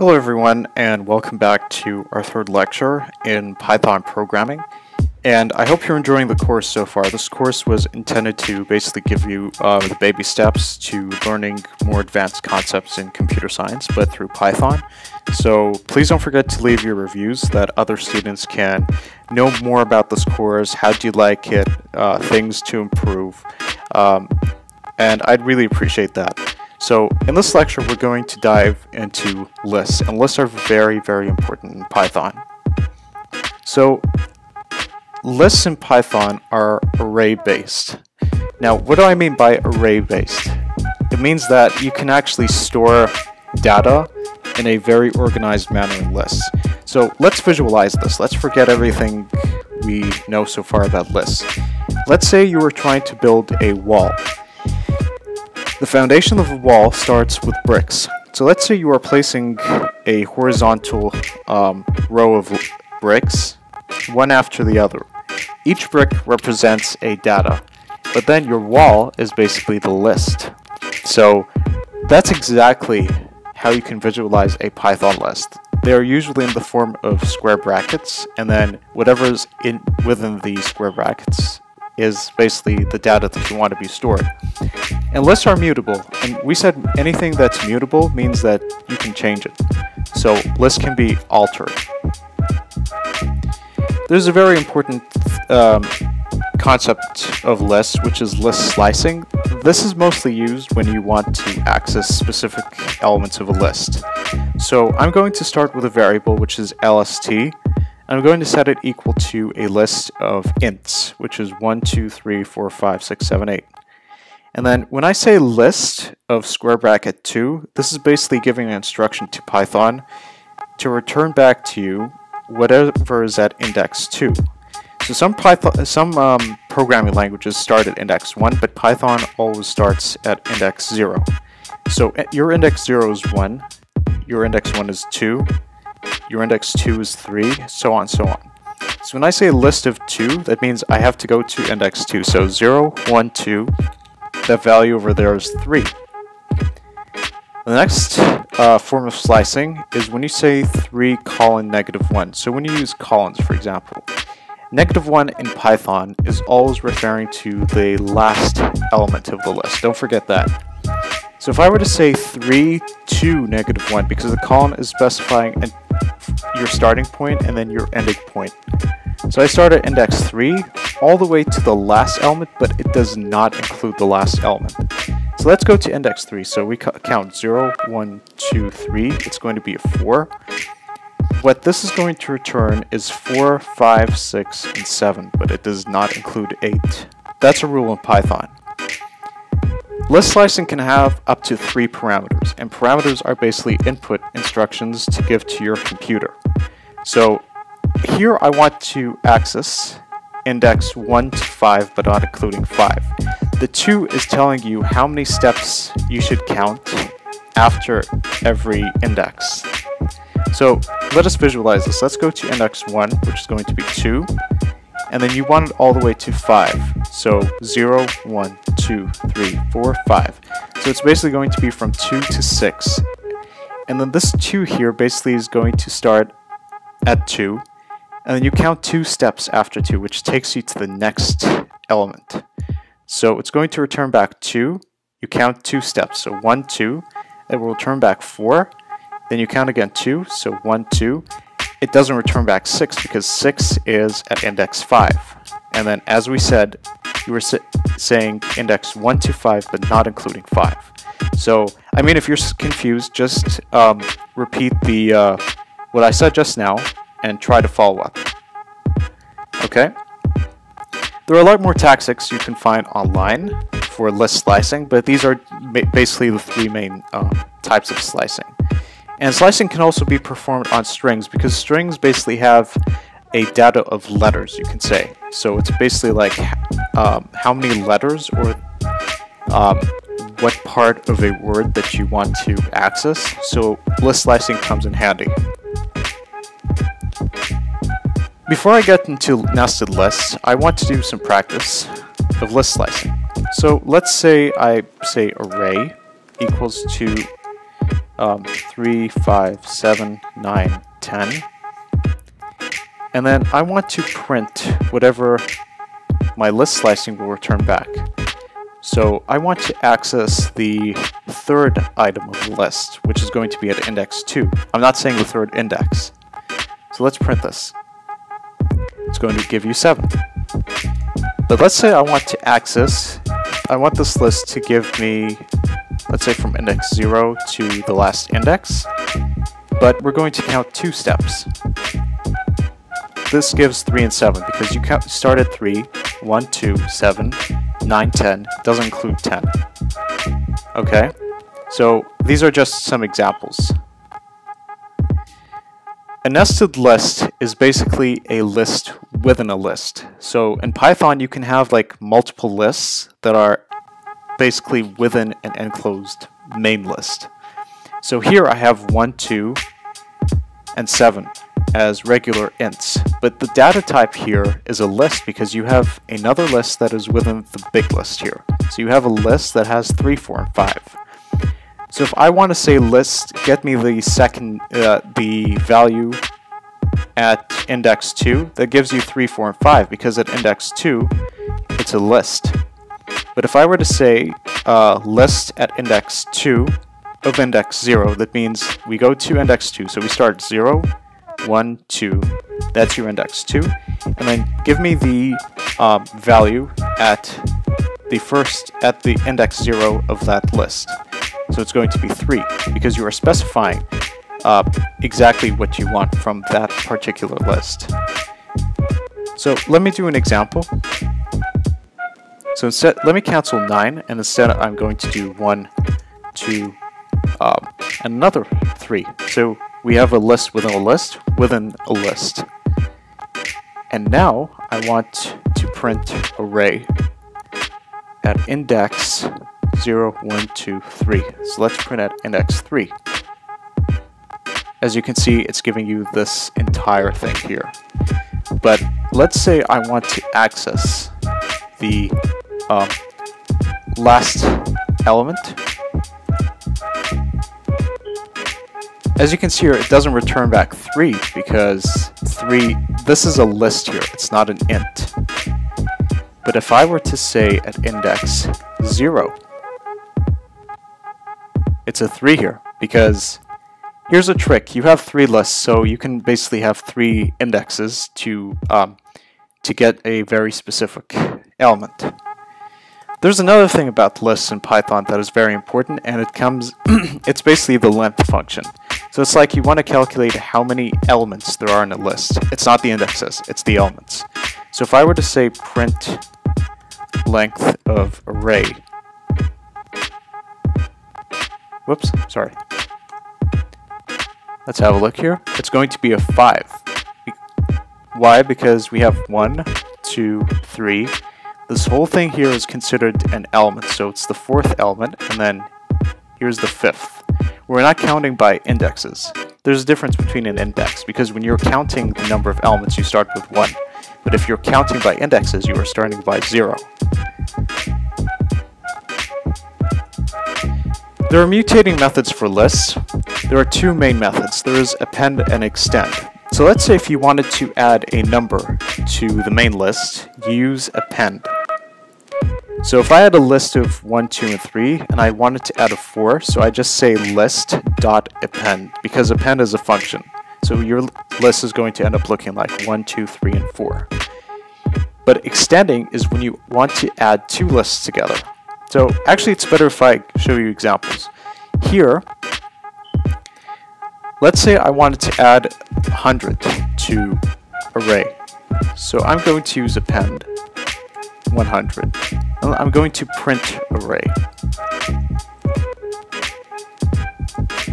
Hello everyone and welcome back to our third lecture in Python programming. And I hope you're enjoying the course so far. This course was intended to basically give you uh, the baby steps to learning more advanced concepts in computer science, but through Python. So please don't forget to leave your reviews that other students can know more about this course, how do you like it, uh, things to improve, um, and I'd really appreciate that. So in this lecture, we're going to dive into lists, and lists are very, very important in Python. So lists in Python are array-based. Now, what do I mean by array-based? It means that you can actually store data in a very organized manner in lists. So let's visualize this. Let's forget everything we know so far about lists. Let's say you were trying to build a wall. The foundation of a wall starts with bricks. So let's say you are placing a horizontal um, row of bricks, one after the other. Each brick represents a data, but then your wall is basically the list. So that's exactly how you can visualize a Python list. They are usually in the form of square brackets, and then whatever's in within the square brackets is basically the data that you want to be stored. And lists are mutable, and we said anything that's mutable means that you can change it. So lists can be altered. There's a very important um, concept of lists, which is list slicing. This is mostly used when you want to access specific elements of a list. So I'm going to start with a variable, which is lst, I'm going to set it equal to a list of ints, which is 1, 2, 3, 4, 5, 6, 7, 8. And then when I say list of square bracket 2, this is basically giving an instruction to Python to return back to you whatever is at index 2. So some Python, some um, programming languages start at index 1, but Python always starts at index 0. So eh, your index 0 is 1, your index 1 is 2, your index 2 is 3, so on, so on. So when I say list of 2, that means I have to go to index 2. So 0, 1, 2, that value over there is 3. The next uh, form of slicing is when you say 3 colon negative 1. So when you use colons, for example. Negative 1 in Python is always referring to the last element of the list. Don't forget that. So if I were to say 3, 2, negative 1, because the colon is specifying your starting point and then your ending point. So I start at index 3 all the way to the last element, but it does not include the last element. So let's go to index 3. So we count 0, 1, 2, 3. It's going to be a 4. What this is going to return is 4, 5, 6, and 7, but it does not include 8. That's a rule in Python. List slicing can have up to three parameters, and parameters are basically input instructions to give to your computer. So here I want to access index 1 to 5, but not including 5. The 2 is telling you how many steps you should count after every index. So let us visualize this. Let's go to index 1, which is going to be 2, and then you want it all the way to 5. So 0, 1, 2, 3, 4, 5. So it's basically going to be from 2 to 6. And then this 2 here basically is going to start at 2. And then you count 2 steps after 2, which takes you to the next element. So it's going to return back 2. You count 2 steps. So 1, 2. It will return back 4. Then you count again 2. So 1, 2 it doesn't return back 6 because 6 is at index 5. And then as we said, you were saying index 1 to 5 but not including 5. So, I mean, if you're confused, just um, repeat the uh, what I said just now and try to follow up. Okay? There are a lot more tactics you can find online for list slicing, but these are basically the three main um, types of slicing. And slicing can also be performed on strings because strings basically have a data of letters, you can say. So it's basically like um, how many letters or um, what part of a word that you want to access. So list slicing comes in handy. Before I get into nested lists, I want to do some practice of list slicing. So let's say I say array equals to um, 3, 5, 7, 9, 10. And then I want to print whatever my list slicing will return back. So I want to access the third item of the list, which is going to be at index 2. I'm not saying the third index. So let's print this. It's going to give you 7. But let's say I want to access, I want this list to give me, let's say from index 0 to the last index, but we're going to count two steps. This gives 3 and 7 because you start at 3, 1, 2, 7, 9, 10, doesn't include 10. Okay, so these are just some examples. A nested list is basically a list within a list. So in Python, you can have like multiple lists that are basically within an enclosed main list. So here I have 1, 2, and 7 as regular ints, but the data type here is a list because you have another list that is within the big list here. So you have a list that has 3, 4, and 5. So if I want to say list, get me the second, uh, the value at index 2, that gives you 3, 4, and 5 because at index 2, it's a list. But if I were to say uh, list at index 2 of index 0, that means we go to index 2, so we start 0, 1, 2. That's your index 2. And then give me the uh, value at the first, at the index 0 of that list. So it's going to be 3, because you are specifying uh, exactly what you want from that particular list. So let me do an example. So instead, let me cancel 9, and instead I'm going to do 1, 2, um, another 3. So we have a list within a list within a list. And now I want to print array at index 0, 1, 2, 3. So let's print at index 3. As you can see, it's giving you this entire thing here. But let's say I want to access the um, last element As you can see here, it doesn't return back 3 because 3, this is a list here, it's not an int. But if I were to say at index 0, it's a 3 here because here's a trick. You have three lists, so you can basically have three indexes to, um, to get a very specific element. There's another thing about lists in Python that is very important, and it comes, it's basically the length function. So it's like you want to calculate how many elements there are in a list. It's not the indexes, it's the elements. So if I were to say print length of array, whoops, sorry. Let's have a look here. It's going to be a 5. Why? Because we have one, two, three. This whole thing here is considered an element, so it's the fourth element, and then here's the fifth. We're not counting by indexes. There's a difference between an index, because when you're counting the number of elements, you start with 1. But if you're counting by indexes, you are starting by 0. There are mutating methods for lists. There are two main methods. There is append and extend. So let's say if you wanted to add a number to the main list, use append. So if I had a list of 1, 2, and 3, and I wanted to add a 4, so I just say list dot append, because append is a function. So your list is going to end up looking like 1, 2, 3, and 4. But extending is when you want to add two lists together. So actually it's better if I show you examples. Here, let's say I wanted to add 100 to array. So I'm going to use append 100. I'm going to print array.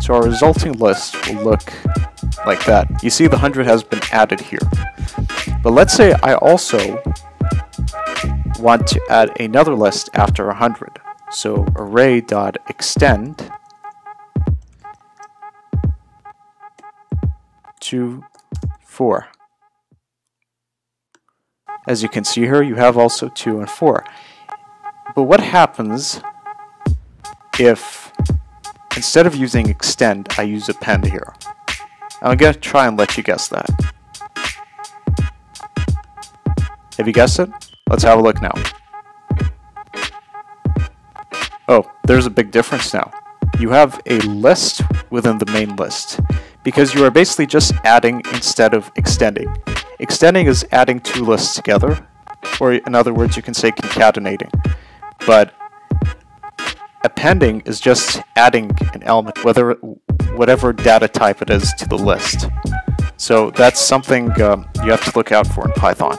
So our resulting list will look like that. You see the 100 has been added here. But let's say I also want to add another list after 100. So array.extend to 4. As you can see here, you have also 2 and 4. But what happens if instead of using extend, I use append here. I'm going to try and let you guess that. Have you guessed it? Let's have a look now. Oh, there's a big difference now. You have a list within the main list because you are basically just adding instead of extending. Extending is adding two lists together, or in other words, you can say concatenating. But appending is just adding an element, whether whatever data type it is, to the list. So that's something um, you have to look out for in Python.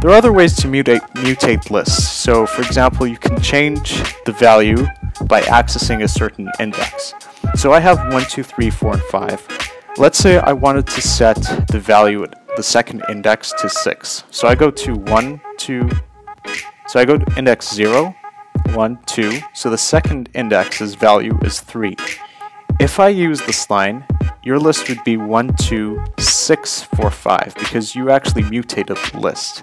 There are other ways to mutate, mutate lists. So for example, you can change the value by accessing a certain index. So I have 1, 2, 3, 4, and 5. Let's say I wanted to set the value at the second index to 6. So I go to 1, 2, so I go to index 0, 1, 2, so the second index's value is 3. If I use this line, your list would be 1, 2, 6, 4, 5, because you actually mutated the list.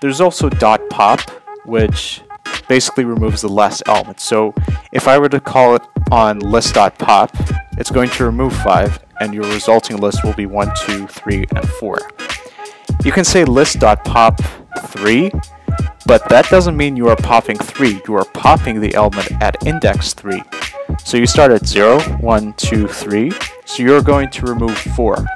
There's also dot pop, which basically removes the last element. So if I were to call it on list.pop, it's going to remove 5, and your resulting list will be 1, 2, 3, and 4. You can say list.pop 3, but that doesn't mean you are popping 3, you are popping the element at index 3. So you start at 0, 1, 2, 3, so you're going to remove 4.